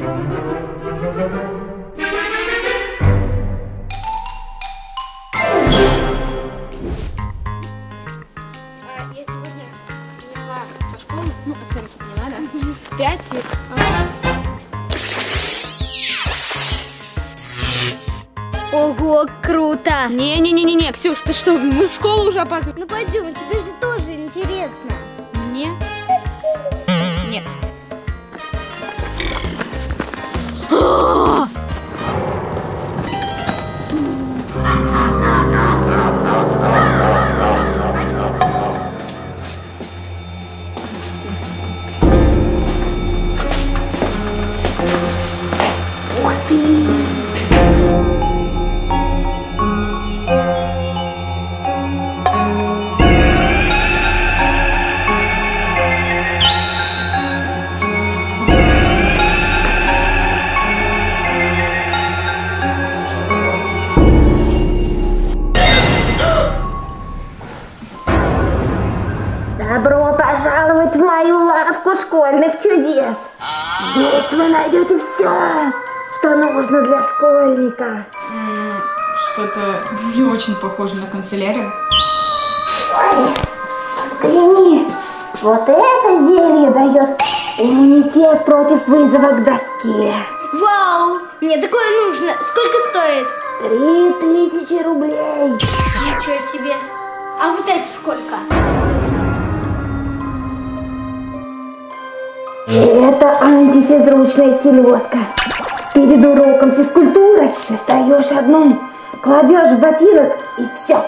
А, Я сегодня принесла со школы, ну, оценки не надо, пять и... Ого, круто! Не-не-не-не, Ксюш, ты что, мы в школу уже опаздываем. Ну пойдем, тебе же тоже интересно. Лавку школьных чудес. Здесь вы найдете все, что нужно для школьника. Что-то не очень похоже на канцелярию. Ой, взгляни. Вот это зелье дает иммунитет против вызова к доске. Вау, мне такое нужно. Сколько стоит? Три тысячи рублей. Ничего себе. А вот это сколько? Это антифизручная селедка. Перед уроком физкультуры достаешь одну, кладешь в ботинок и все.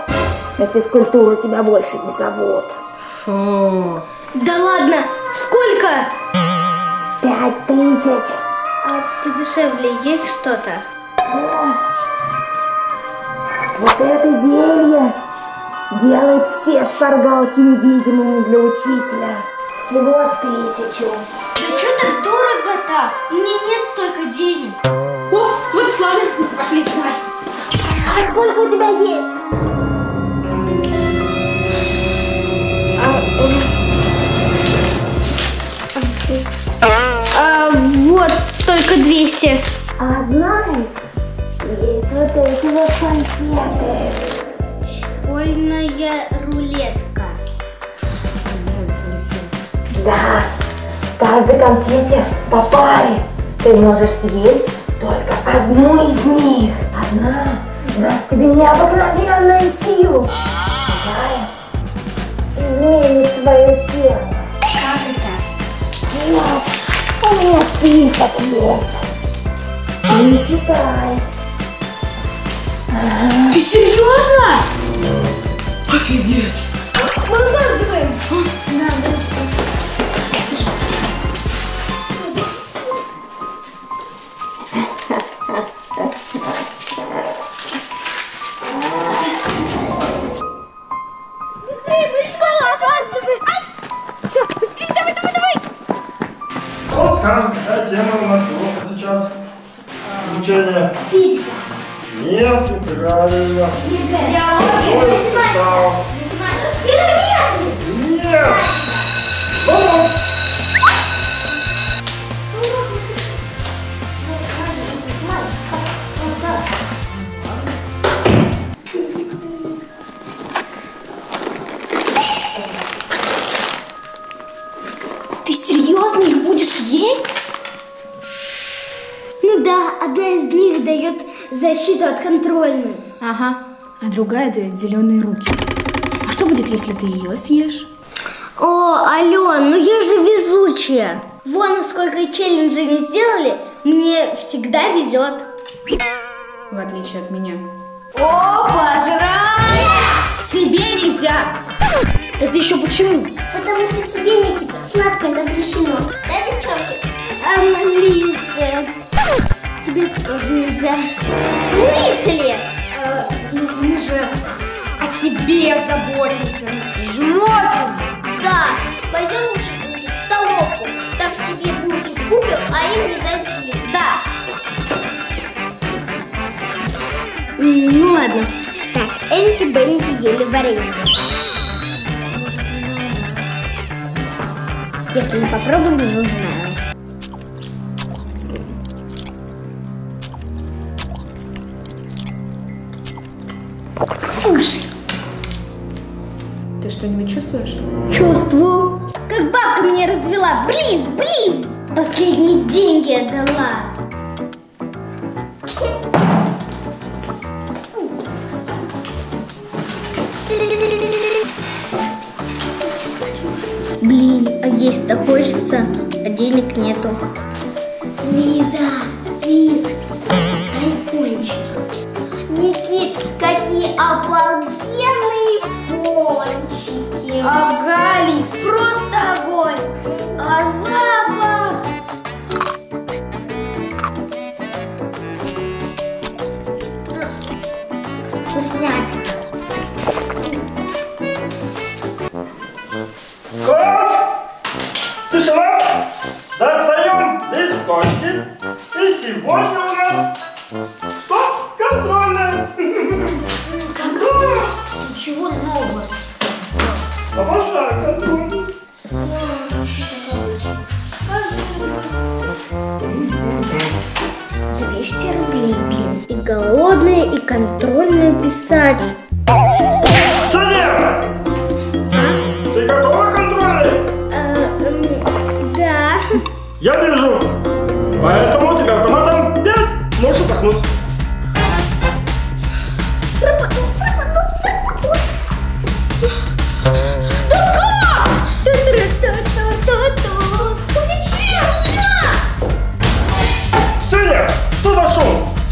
На физкультуру тебя больше не зовут. Фу. Да ладно, сколько? Пять тысяч. А подешевле есть что-то? Вот это зелье делает все шпаргалки невидимыми для учителя. Всего тысячу. Да что так дорого-то? У меня нет столько денег. О, вот и славно. Пошли, давай. А сколько у тебя есть? А вот только 200. А знаешь, есть вот эти вот конфеты. Школьная рулетка. Да, в каждой конфете по паре. Ты можешь съесть только одну из них. Одна даст тебе необыкновенную силу. Вторая изменит твое тело. Как это? Вот, у меня список есть. Ты читай. Ты серьезно? Офигеть. Мы опаздываем. Другая дает зеленые руки. А что будет, если ты ее съешь? О, Ален, ну я же везучая. Вон сколько челленджей не сделали, мне всегда везет. В отличие от меня. О, пожрать! Тебе нельзя! Это еще почему? Потому что тебе, Никита, сладкое запрещено. Да, девчонки? А, Лиза, тебе тоже нельзя. В смысле? Ну, мы же о тебе заботимся. Жмотим! Да, пойдем лучше в столовку. Там себе булочек купим, а им не дадим. Да. Ну ладно. Так, Энки Бенки ели варенье. Если не попробуем, не узнаю. Чувствуешь? Чувствую. Как бабка меня развела. Блин, блин. Последние деньги отдала. Блин, а есть-то хочется, а денег нету. Лиза, Лиз, дай пончик. Никит, какие обалденные. Ага, Лиз, просто огонь! А запах! Класс! Тишина! Достаем листочки. И сегодня 200 рублей, блин. И голодные, и контрольную писать. Саня! А? Ты готова к контролю? А, да. Я держу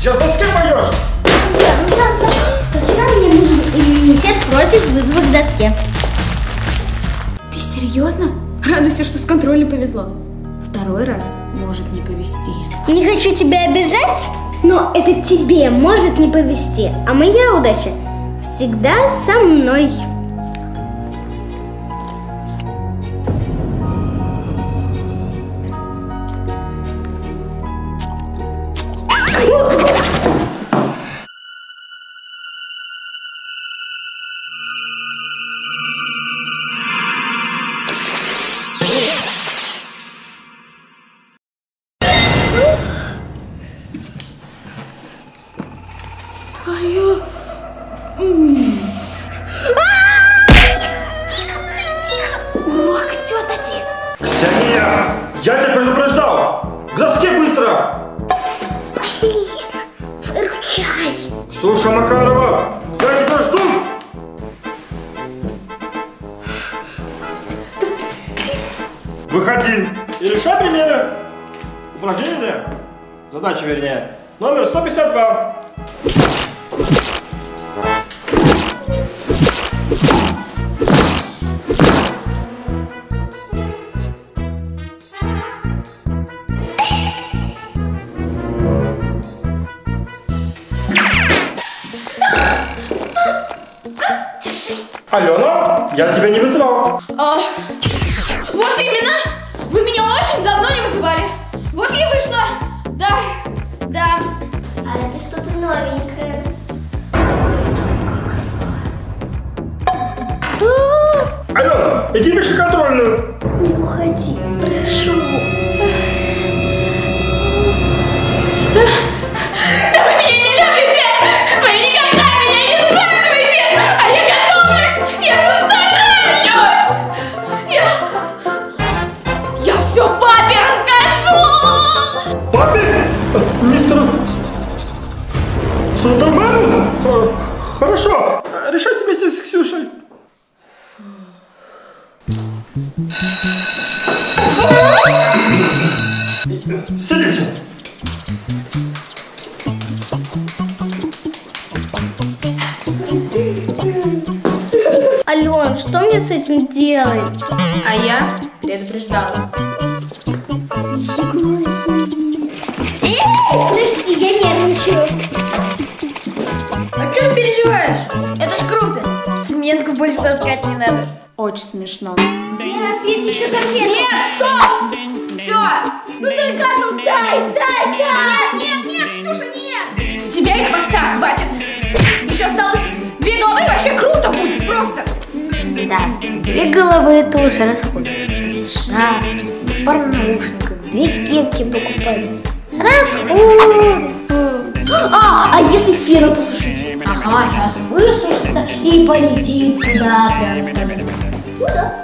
Сейчас доске поешь. Вчера мне нужен иммунитет против вызова к доске. Ты серьезно? Радуйся, что с контролем повезло. Второй раз может не повезти. Не хочу тебя обижать, но это тебе может не повезти, а моя удача всегда со мной. Макарова, я тебя жду. Выходи и решай примеры. Упражнение, задача вернее, номер 152. Алена, я тебя не вызывал. А, вот именно! Вы меня очень давно не вызывали. Вот я и вышла. Да, да. А это что-то новенькое. Алена, иди пиши контрольную. Не уходи, прошу. Да этим делать? А я предупреждала. Эй, прости, я нервничаю. А что переживаешь? Это ж круто! Сменку больше таскать не надо. Очень смешно. У нас есть еще конфеты. Нет, стоп! Все! Ну только одну дай, дай, дай. Нет, нет, Ксюша, нет! С тебя и хвоста хватит! Еще осталось две головы, и вообще круто будет, просто! Да, две головы это уже расход. Две пара наушников, две кепки покупать. Расход. А, а если феном посушить? Ага, сейчас высушится и полетит туда прямо становится. Ну да.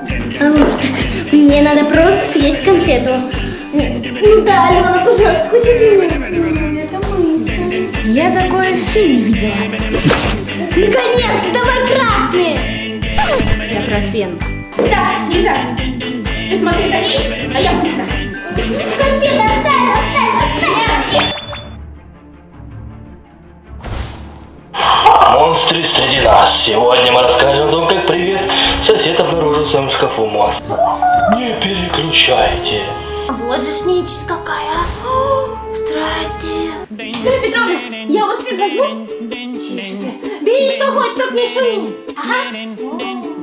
А, так. Мне надо просто съесть конфету. Ну да, Алена, пожалуйста, хоть одну. Это мысль. Я такое в фильме видела. Наконец, давай красные. Я про фен. Так, Лиза, ты смотри за ней, а я быстро. Конфеты оставь, оставь, оставь. Монстры среди нас. Сегодня мы расскажем о том, как привет сосед обнаружил в своем шкафу мост. Не переключайте. Вот же нечисть какая. Здрасте. Софья Петровна, я у вас свет возьму? Бери что хочешь, только не шуми. Ага.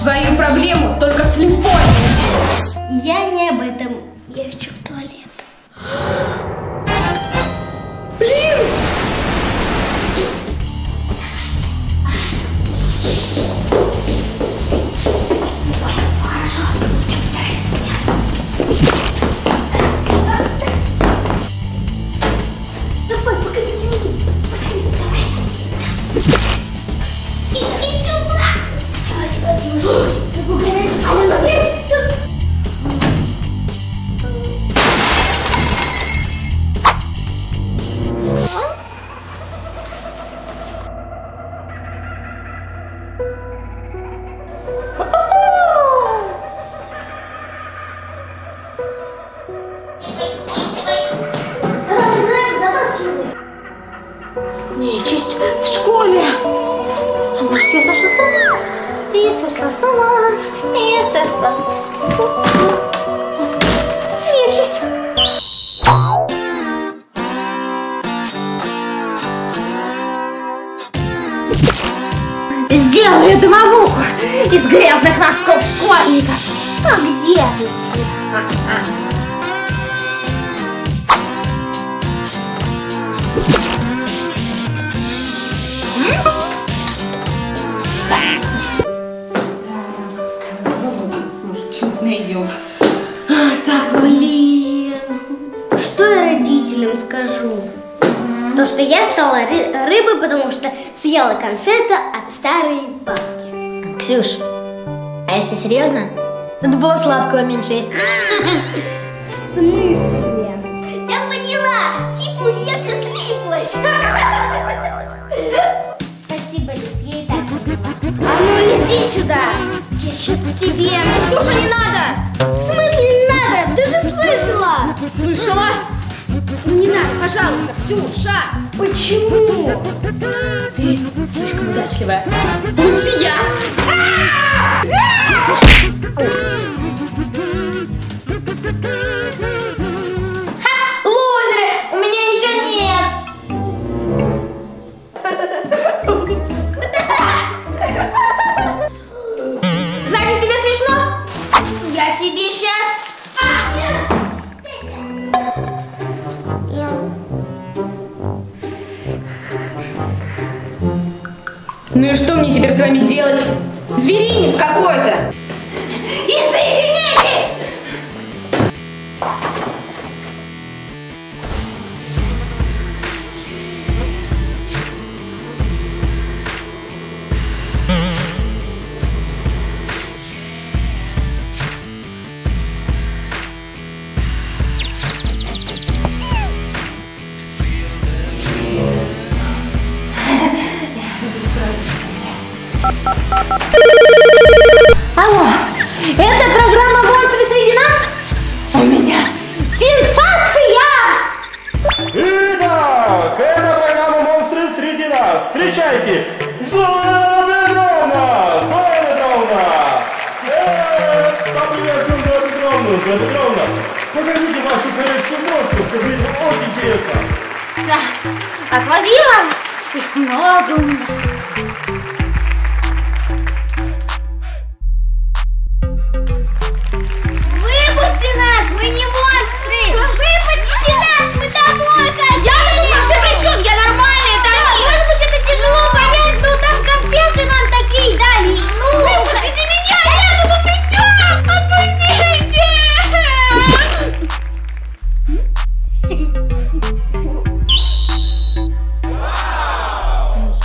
Твою проблему только слепой. Я не об этом. Я хочу в туалет. Сделаю домовуху из грязных носков школьников. А где ты, То, что я стала ры- рыбой, потому что съела конфету от старой бабки. Ксюш, а если серьезно? Надо было сладкого меньше есть. В смысле? Я поняла! Типа у нее все слиплось. Спасибо, Лиз, я и так поняла. А ну иди сюда! Я сейчас тебе... Ксюша, не надо! В смысле не надо? Ты же слышала! Слышала? Не надо, пожалуйста, Ксюша. Почему? Ты слишком удачливая. Лучше я. Ха! Ну и что мне теперь с вами делать? Зверинец какой-то! Maria. Bis morgen.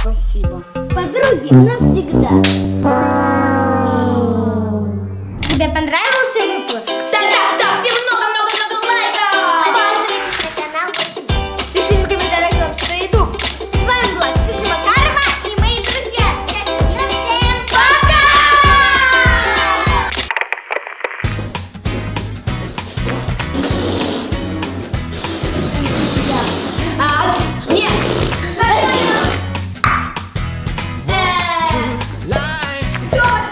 Спасибо. подруги навсегда. Все,